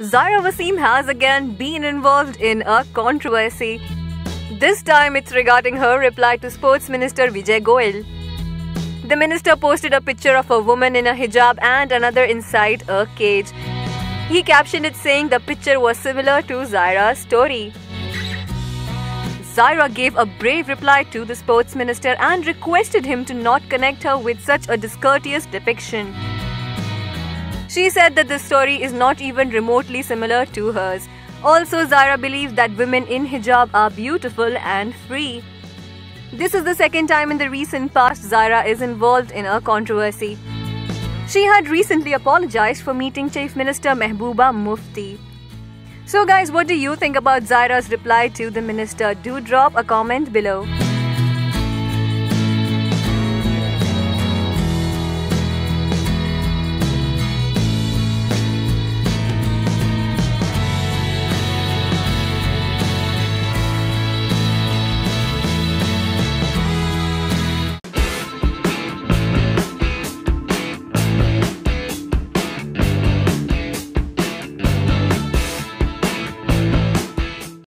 Zaira Wasim has again been involved in a controversy. This time it's regarding her reply to Sports Minister Vijay Goel. The minister posted a picture of a woman in a hijab and another inside a cage. He captioned it saying the picture was similar to Zaira's story. Zaira gave a brave reply to the sports minister and requested him to not connect her with such a discourteous depiction. She said that the story is not even remotely similar to hers. Also, Zaira believes that women in hijab are beautiful and free. This is the second time in the recent past Zaira is involved in a controversy. She had recently apologized for meeting Chief Minister Mehbooba Mufti. So, guys, what do you think about Zaira's reply to the minister? Do drop a comment below.